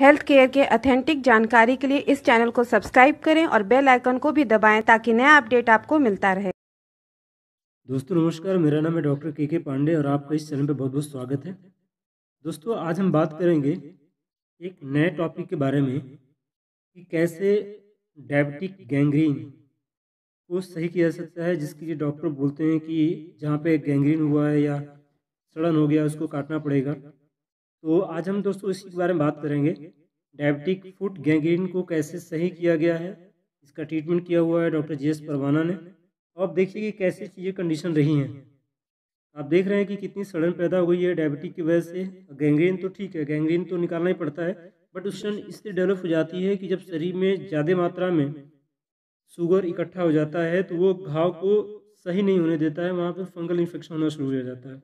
Health care के authentic जानकारी के लिए इस चैनल को सब्सक्राइब करें और बेल आइकन को भी दबाएँ ताकि नया अपडेट आपको मिलता रहे। दोस्तों, नमस्कार। मेरा नाम है डॉक्टर के के पांडे और आपका इस चैनल पर बहुत बहुत स्वागत है। दोस्तों, आज हम बात करेंगे एक नए टॉपिक के बारे में कि कैसे डायबिटिक गैंग्रीन को सही किया जा सकता है, जिसके लिए डॉक्टर बोलते हैं कि जहाँ पे गैंग्रीन हुआ है या सड़न हो गया, उसको काटना पड़ेगा। तो आज हम दोस्तों इसी के बारे में बात करेंगे। डायबिटिक फुट गैंग्रीन को कैसे सही किया गया है, इसका ट्रीटमेंट किया हुआ है डॉक्टर जी एस परवाना ने। और आप देखिए कि कैसी चीज़ें कंडीशन रही हैं। आप देख रहे हैं कि कितनी सड़न पैदा हुई है डायबिटिक की वजह से। गैंग्रीन तो ठीक है, गैंग्रीन तो निकालना ही पड़ता है, बट उस क्षण इससे डेवलप हो जाती है कि जब शरीर में ज़्यादा मात्रा में शुगर इकट्ठा हो जाता है तो वो घाव को सही नहीं होने देता है, वहाँ पर फंगल इन्फेक्शन होना शुरू हो जाता है।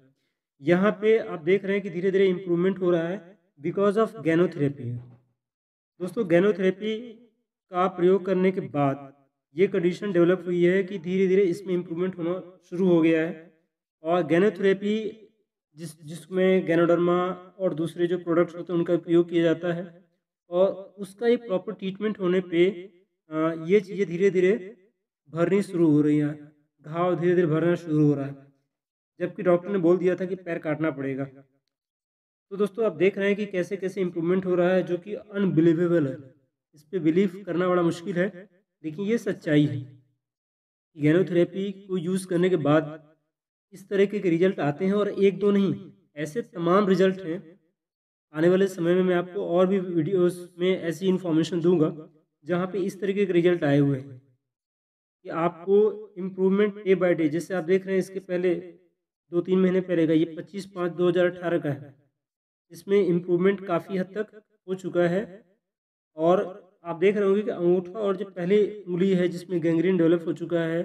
यहाँ पे आप देख रहे हैं कि धीरे धीरे इम्प्रूवमेंट हो रहा है बिकॉज़ ऑफ़ गैनोथेरेपी दोस्तों गैनोथेरेपी का प्रयोग करने के बाद ये कंडीशन डेवलप हुई है कि धीरे धीरे इसमें इम्प्रूवमेंट होना शुरू हो गया है। और गैनोथेरेपी जिस, जिसमें गैनोडर्मा और दूसरे जो प्रोडक्ट्स होते हैं, उनका उपयोग किया जाता है। और उसका एक प्रॉपर ट्रीटमेंट होने पे ये चीज़ें धीरे धीरे भरनी शुरू हो रही हैं। घाव धीरे धीरे भरना शुरू हो रहा है। जबकि डॉक्टर ने बोल दिया था कि पैर काटना पड़ेगा। तो दोस्तों, आप देख रहे हैं कि कैसे कैसे इम्प्रूवमेंट हो रहा है, जो कि अनबिलीवेबल है। इस पर बिलीव करना बड़ा मुश्किल है, लेकिन ये सच्चाई है गैनोथेरेपी को यूज़ करने के बाद इस तरह के रिज़ल्ट आते हैं और एक दो नहीं, ऐसे तमाम रिज़ल्ट हैं। आने वाले समय में मैं आपको और भी वीडियोस में ऐसी इन्फॉर्मेशन दूँगा, जहाँ पे इस तरीके के रिज़ल्ट आए हुए हैं कि आपको इम्प्रूवमेंट डे बाय डे जैसे आप देख रहे हैं इसके पहले दो तीन महीने पहले का ये पच्चीस पाँच दो हज़ार अठारह का है। इसमें इम्प्रूवमेंट काफ़ी हद तक हो चुका है और आप देख रहे होंगे कि अंगूठा और जो पहली उंगली है जिसमें गैंग्रीन डेवलप हो चुका है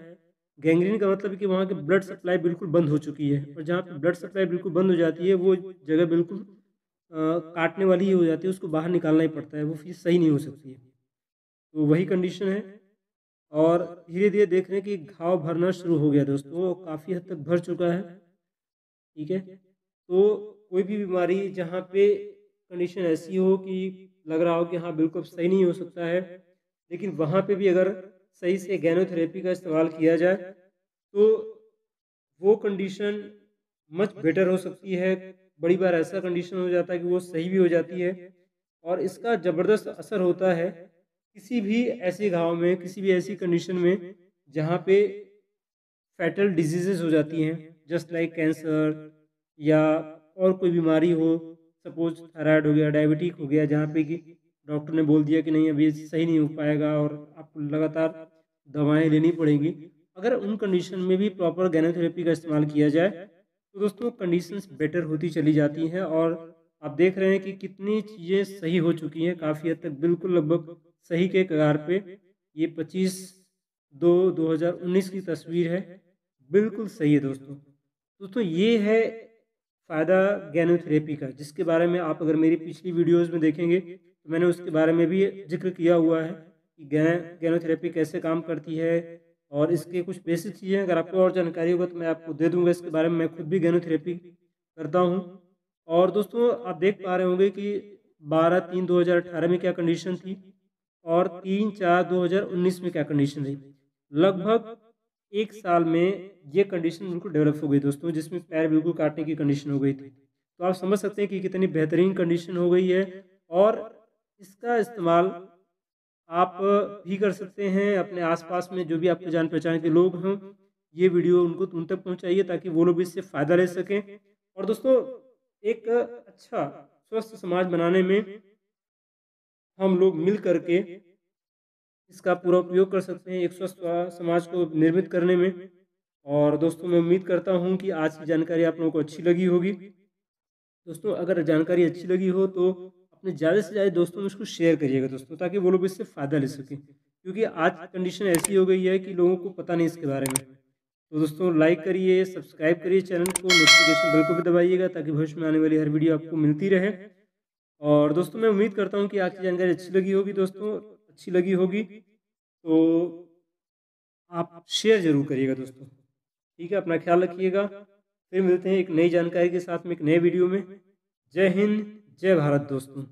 गैंग्रीन का मतलब कि वहाँ की ब्लड सप्लाई बिल्कुल बंद हो चुकी है और जहाँ पे ब्लड सप्लाई बिल्कुल बंद हो जाती है वो जगह बिल्कुल आ, काटने वाली ही हो जाती है उसको बाहर निकालना ही पड़ता है वो फिर सही नहीं हो सकती है। तो वही कंडीशन है और धीरे धीरे देख रहे हैं कि घाव भरना शुरू हो गया दोस्तों काफ़ी हद तक भर चुका है। ठीक है? तो कोई भी बीमारी जहाँ पे कंडीशन ऐसी हो कि लग रहा हो कि हाँ बिल्कुल सही नहीं हो सकता है, लेकिन वहाँ पे भी अगर सही से गैनोथेरेपी का इस्तेमाल किया जाए तो वो कंडीशन मच बेटर हो सकती है। बड़ी बार ऐसा कंडीशन हो जाता है कि वो सही भी हो जाती है और इसका ज़बरदस्त असर होता है किसी भी ऐसे घाव में, किसी भी ऐसी कंडीशन में जहाँ पे फैटल डिज़ीज़ हो जाती हैं। जस्ट लाइक कैंसर या और कोई बीमारी हो सपोज़ थायराइड हो गया डायबिटिक हो गया, जहाँ पे कि डॉक्टर ने बोल दिया कि नहीं, अभी सही नहीं हो पाएगा और आपको लगातार दवाएँ लेनी पड़ेंगी। अगर उन कंडीशन में भी प्रॉपर गैनोथेरेपी का इस्तेमाल किया जाए तो दोस्तों कंडीशंस बेटर होती चली जाती हैं और आप देख रहे हैं कि कितनी चीज़ें सही हो चुकी हैं, काफ़ी हद तक बिल्कुल लगभग सही के कगार पे। ये 25 दो 2019 की तस्वीर है। बिल्कुल सही है दोस्तों। दोस्तों ये है फ़ायदा गैनोथेरेपी का, जिसके बारे में आप अगर मेरी पिछली वीडियोस में देखेंगे तो मैंने उसके बारे में भी ज़िक्र किया हुआ है कि गैनोथेरेपी कैसे काम करती है और इसके कुछ बेसिक चीज़ें अगर आपको और जानकारी होगा तो मैं आपको दे दूँगा, इसके बारे में मैं खुद भी गैनोथेरेपी करता हूँ। और दोस्तों, आप देख पा रहे होंगे कि बारह तीन दो हज़ार अठारह में क्या कंडीशन थी और तीन चार दो हज़ार उन्नीस में क्या कंडीशन रही। लगभग एक साल में ये कंडीशन बिल्कुल डेवलप हो गई दोस्तों, जिसमें पैर बिल्कुल काटने की कंडीशन हो गई थी। तो आप समझ सकते हैं कि कितनी बेहतरीन कंडीशन हो गई है और इसका इस्तेमाल आप भी कर सकते हैं, अपने आसपास में जो भी आपके जान पहचान के लोग हों, ये वीडियो उनको उन तक पहुँचाइए ताकि वो लोग इससे फ़ायदा ले सकें। और दोस्तों, एक अच्छा स्वस्थ समाज बनाने में हम लोग मिल करके इसका पूरा उपयोग कर सकते हैं एक स्वस्थ समाज को निर्मित करने में। और दोस्तों, मैं उम्मीद करता हूँ कि आज की जानकारी आप लोगों को अच्छी लगी होगी। दोस्तों, अगर जानकारी अच्छी लगी हो तो अपने ज़्यादा से ज़्यादा दोस्तों में इसको शेयर करिएगा दोस्तों, ताकि वो लोग इससे फ़ायदा ले सकें। क्योंकि आज कंडीशन ऐसी हो गई है कि लोगों को पता नहीं इसके बारे में। तो दोस्तों लाइक करिए सब्सक्राइब करिए चैनल को नोटिफिकेशन बिल को भी दबाइएगा, ताकि भविष्य में आने वाली हर वीडियो आपको मिलती रहे। और दोस्तों, मैं उम्मीद करता हूँ कि आज की जानकारी अच्छी लगी होगी दोस्तों। अच्छी लगी होगी तो आप शेयर ज़रूर करिएगा दोस्तों। ठीक है, अपना ख्याल रखिएगा। फिर मिलते हैं एक नई जानकारी के साथ में, एक नए वीडियो में। जय हिंद, जय भारत दोस्तों।